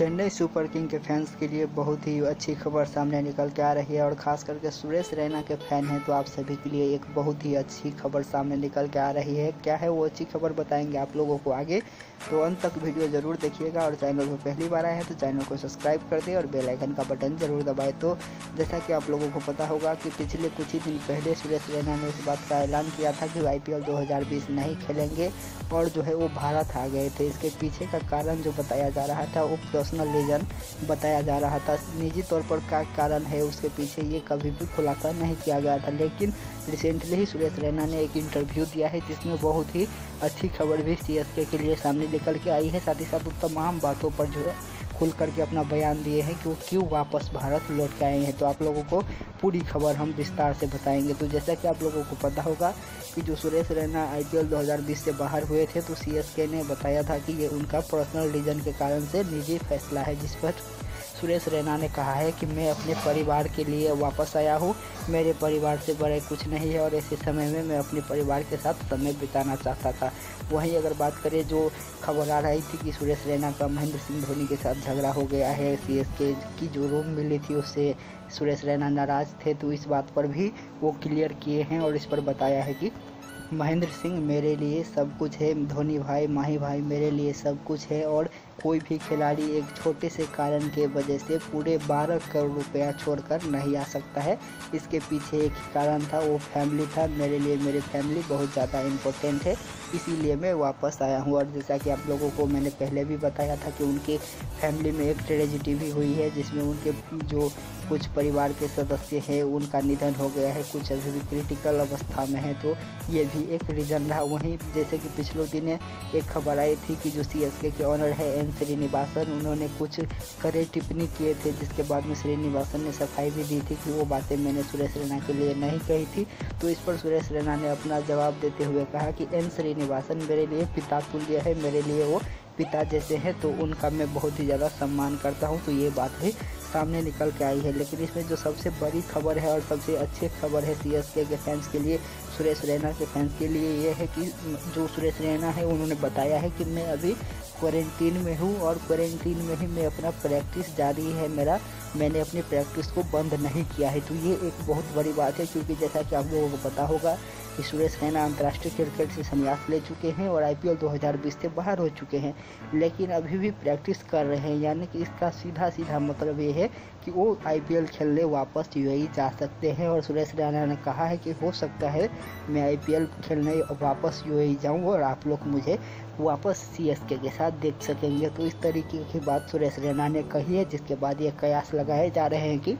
Chennai super king के fans के लिए बहुत ही अच्छी खबर सामने निकल के आ रही है और खास करके सुरेश रैना के फ़ैन हैं तो आप सभी के लिए एक बहुत ही अच्छी खबर सामने निकल के आ रही है। क्या है वो अच्छी खबर बताएँगे आप लोगों को आगे। तो अंत तक वीडियो ज़रूर देखिएगा और चैनल पर पहली बार आए हैं तो चैनल को सब्सक्राइब कर दें और बेलाइकन का बटन ज़रूर दबाएँ। तो जैसा कि आप लोगों को पता होगा कि पिछले कुछ ही दिन पहले सुरेश रैना ने इस बात का ऐलान किया था कि आई 2020 नहीं खेलेंगे और जो है वो भारत आ गए थे। इसके पीछे का कारण जो बताया जा रहा था वो पर्सनल रीज़न बताया जा रहा था। निजी तौर पर क्या कारण है, उसके पीछे ये कभी भी खुलासा नहीं किया गया था। लेकिन रिसेंटली ही सुरेश रैना ने एक इंटरव्यू दिया है, जिसमें बहुत ही अच्छी खबर भी सी के लिए सामने निकल के आई है। साथ ही साथ तमाम बातों पर जो है खुल करके अपना बयान दिए हैं कि वो क्यों वापस भारत लौट के आए हैं। तो आप लोगों को पूरी खबर हम विस्तार से बताएँगे। तो जैसा कि आप लोगों को पता होगा कि जो सुरेश रैना आईपीएल 2020 से बाहर हुए थे तो सीएसके ने बताया था कि ये उनका पर्सनल रीजन के कारण से निजी फैसला है, जिस पर सुरेश रैना ने कहा है कि मैं अपने परिवार के लिए वापस आया हूँ। मेरे परिवार से बड़े कुछ नहीं है और ऐसे समय में मैं अपने परिवार के साथ समय बिताना चाहता था। वहीं अगर बात करें जो खबर आ रही थी कि सुरेश रैना का महेंद्र सिंह धोनी के साथ झगड़ा हो गया है सी की जो रूम मिली थी उससे सुरेश रैना नाराज़ थे तो इस बात पर भी वो क्लियर किए हैं और इस पर बताया है कि महेंद्र सिंह मेरे लिए सब कुछ है, धोनी भाई, माही भाई मेरे लिए सब कुछ है और कोई भी खिलाड़ी एक छोटे से कारण के वजह से पूरे 12 करोड़ रुपया छोड़कर नहीं आ सकता है। इसके पीछे एक कारण था, वो फैमिली था। मेरे लिए मेरी फैमिली बहुत ज़्यादा इम्पोर्टेंट है। इसीलिए मैं वापस आया हूँ और जैसा कि आप लोगों को मैंने पहले भी बताया था कि उनके फैमिली में एक ट्रेजिडी भी हुई है, जिसमें उनके जो कुछ परिवार के सदस्य हैं, उनका निधन हो गया है, कुछ अभी भी क्रिटिकल अवस्था में है तो ये भी एक रीज़न रहा। वहीं जैसे कि पिछले दिन एक खबर आई थी कि जो सी के ऑनर है एन श्रीनिवासन, उन्होंने कुछ करे टिप्पणी किए थे, जिसके बाद में श्रीनिवासन ने सफ़ाई भी दी थी कि वो बातें मैंने सुरेश रैना के लिए नहीं कही थी। तो इस पर सुरेश रैना ने अपना जवाब देते हुए कहा कि एन श्रीनिवासन मेरे लिए पिता तुल्य है मेरे लिए वो। पिता जैसे हैं तो उनका मैं बहुत ही ज़्यादा सम्मान करता हूँ। तो ये बात भी सामने निकल के आई है। लेकिन इसमें जो सबसे बड़ी खबर है और सबसे अच्छी खबर है सी के, फैंस के लिए सुरेश रैना के फैंस के लिए ये है कि जो सुरेश रैना है उन्होंने बताया है कि मैं अभी क्वारंटीन में हूँ और क्वारंटीन में ही मैं अपना प्रैक्टिस जारी है मेरा। मैंने अपनी प्रैक्टिस को बंद नहीं किया है। तो ये एक बहुत बड़ी बात है क्योंकि जैसा कि आप लोगों को पता होगा सुरेश रैना अंतर्राष्ट्रीय क्रिकेट से संन्यास ले चुके हैं और आईपीएल 2020 से बाहर हो चुके हैं, लेकिन अभी भी प्रैक्टिस कर रहे हैं। यानी कि इसका सीधा सीधा मतलब ये है कि वो आईपीएल खेलने वापस यूएई जा सकते हैं और सुरेश रैना ने कहा है कि हो सकता है मैं आईपीएल खेलने वापस यूएई जाऊँ और आप लोग मुझे वापस सीएसके के साथ देख सकेंगे। तो इस तरीके की बात सुरेश रैना ने कही है, जिसके बाद ये कयास लगाए जा रहे हैं कि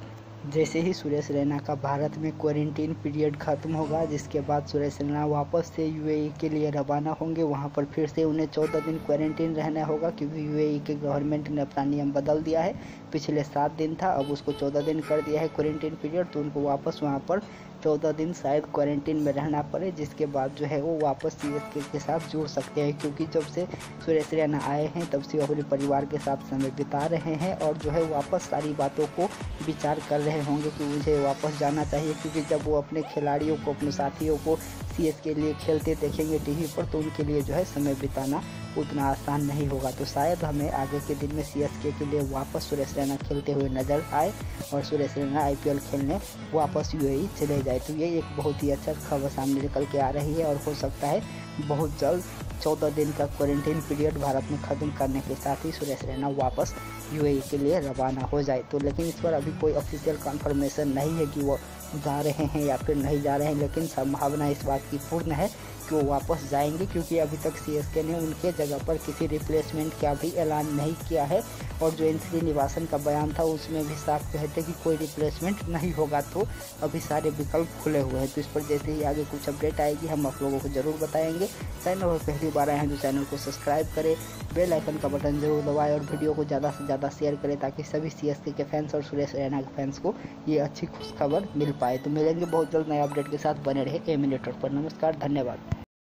जैसे ही सुरेश रैना का भारत में क्वारंटीन पीरियड ख़त्म होगा, जिसके बाद सुरेश रैना वापस से यूएई के लिए रवाना होंगे, वहाँ पर फिर से उन्हें चौदह दिन क्वारंटीन रहना होगा, क्योंकि यूएई के गवर्नमेंट ने अपना नियम बदल दिया है। पिछले सात दिन था, अब उसको चौदह दिन कर दिया है क्वारंटीन पीरियड तो उनको वापस वहाँ पर चौदह दिन शायद क्वारंटीन में रहना पड़े, जिसके बाद जो है वो वापस सी एस के साथ जुड़ सकते हैं, क्योंकि जब से सुरेश रैना आए हैं, तब से वो अपने परिवार के साथ समय बिता रहे हैं और जो है वापस सारी बातों को विचार कर रहे होंगे कि मुझे वापस जाना चाहिए, क्योंकि जब वो अपने खिलाड़ियों को, अपने साथियों को सी के लिए खेलते देखेंगे टीवी पर तो उनके लिए जो है समय बिताना उतना आसान नहीं होगा। तो शायद हमें आगे के दिन में सी के लिए वापस सुरेश रैना खेलते हुए नज़र आए और सुरेश रैना आईपीएल खेलने वापस यू चले जाए। तो ये एक बहुत ही अच्छा खबर सामने निकल के आ रही है और हो सकता है बहुत जल्द चौदह दिन का क्वारंटीन पीरियड भारत में ख़त्म करने के साथ ही सुरेश रैना वापस यूएई के लिए रवाना हो जाए। तो लेकिन इस पर अभी कोई ऑफिशियल कंफर्मेशन नहीं है कि वो जा रहे हैं या फिर नहीं जा रहे हैं, लेकिन संभावना इस बात की पूर्ण है कि वो वापस जाएँगे क्योंकि अभी तक सी ने उनके जगह पर किसी रिप्लेसमेंट का भी ऐलान नहीं किया है और जो एन निवासन का बयान था, उसमें भी साफ़ कहते कि कोई रिप्लेसमेंट नहीं होगा तो अभी सारे विकल्प खुले हुए हैं। तो इस पर जैसे ही आगे कुछ अपडेट आएगी, हम आप लोगों को ज़रूर बताएँगे। चैनल पर पहली बार आए हैं तो चैनल को सब्सक्राइब करें बेल आइकन का बटन ज़रूर दबाएँ और वीडियो को ज़्यादा से ज़्यादा शेयर करें ताकि सभी सी के फैंस और सुरेश रैना के फैंस को ये अच्छी खुशखबर मिल पाए। तो मिलेंगे बहुत जल्द नए अपडेट के साथ। बने रहे ए मिनटर पर। नमस्कार, धन्यवाद।